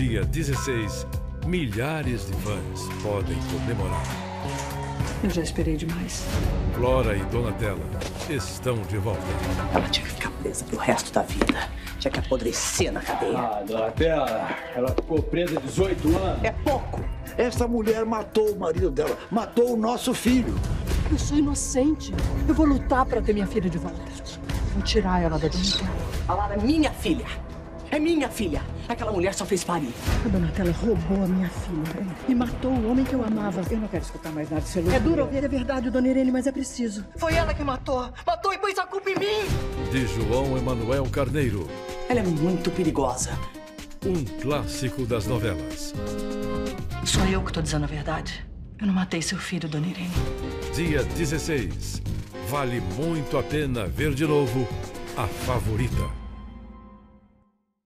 dia 16, milhares de fãs podem comemorar. Eu já esperei demais. Flora e Donatella estão de volta. Ela tinha que ficar presa pro resto da vida. Tinha que apodrecer na cadeia. Ah, Donatella, ela ficou presa 18 anos. É pouco. Essa mulher matou o marido dela, matou o nosso filho. Eu sou inocente. Eu vou lutar para ter minha filha de volta. Vou tirar ela da Donatella. A Lara é minha filha. É minha filha. Aquela mulher só fez parir. A Donatella roubou a minha filha e matou o homem que eu amava. Eu não quero escutar mais nada de celular. É duro ouvir a verdade, dona Irene, mas é preciso. Foi ela que matou. Matou e pôs a culpa em mim. De João Emanuel Carneiro. Ela é muito perigosa. Um clássico das novelas. Sou eu que tô dizendo a verdade. Eu não matei seu filho, dona Irene. Dia 16. Vale muito a pena ver de novo a favorita.